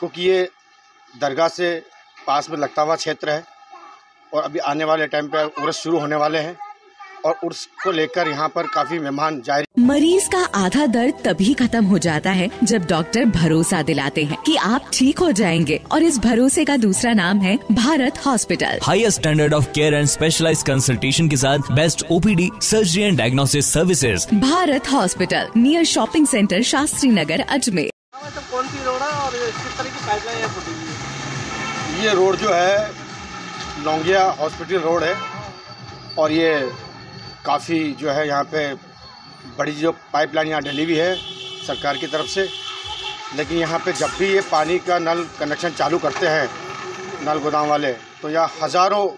क्योंकि ये दरगाह से पास में लगता हुआ क्षेत्र है और अभी आने वाले टाइम पे उर्स शुरू होने वाले हैं और उर्स को लेकर यहाँ पर काफ़ी मेहमान जाए मरीज़ का आधा दर्द तभी खत्म हो जाता है जब डॉक्टर भरोसा दिलाते हैं कि आप ठीक हो जाएँगे और इस भरोसे का दूसरा नाम है Bharat hospital. Highest standard of care and specialized consultation के साथ best OPD surgery and diagnosis services. Bharat hospital near shopping centre Shastri Nagar Ajmer. कौन सी रोड है और किस तरह की पाइपलाइन हुई? है ये रोड जो है, लौंगिया हॉस्पिटल रोड है और ये काफ़ी जो है यहाँ पे बड़ी जो पाइपलाइन यहाँ डली हुई है सरकार की तरफ़ से। लेकिन यहाँ पे जब भी ये पानी का नल कनेक्शन चालू करते हैं, नल गोदाम वाले तो यहाँ हज़ारों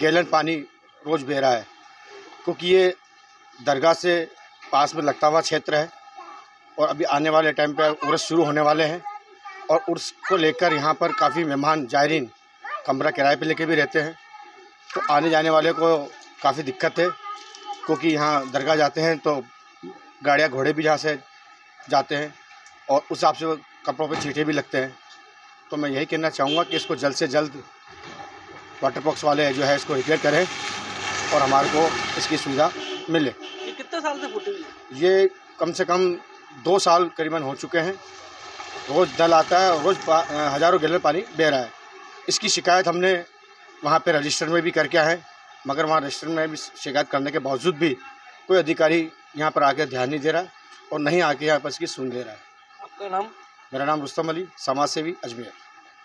गैलन पानी रोज़ बह रहा है। क्योंकि ये दरगाह से पास में लगता हुआ क्षेत्र है और अभी आने वाले टाइम पे उर्स शुरू होने वाले हैं। और उर्स को लेकर यहाँ पर काफ़ी मेहमान जायरीन कमरा किराए पे लेके भी रहते हैं। तो आने जाने वाले को काफ़ी दिक्कत है क्योंकि यहाँ दरगाह जाते हैं तो गाड़ियाँ घोड़े भी यहाँ से जाते हैं और उस हिसाब से कपड़ों पे छींटे भी लगते हैं। तो मैं यही कहना चाहूँगा कि इसको जल्द से जल्द वाटर बॉक्स वाले जो है इसको रिपेयर करें और हमारे को इसकी सुविधा मिले। ये कितने साल से फूटी हुई है? ये कम से कम दो साल करीबन हो चुके हैं। रोज़ दल आता है रोज़ हज़ारों गैलन पानी बह रहा है। इसकी शिकायत हमने वहाँ पर रजिस्टर में भी करके आए हैं मगर वहाँ रजिस्टर में भी शिकायत करने के बावजूद भी कोई अधिकारी यहाँ पर आके ध्यान नहीं दे रहा और नहीं आके यहाँ पर इसकी सुन दे रहा है। आपका नाम? मेरा नाम रुस्तम अली समाज सेवी अजमेर।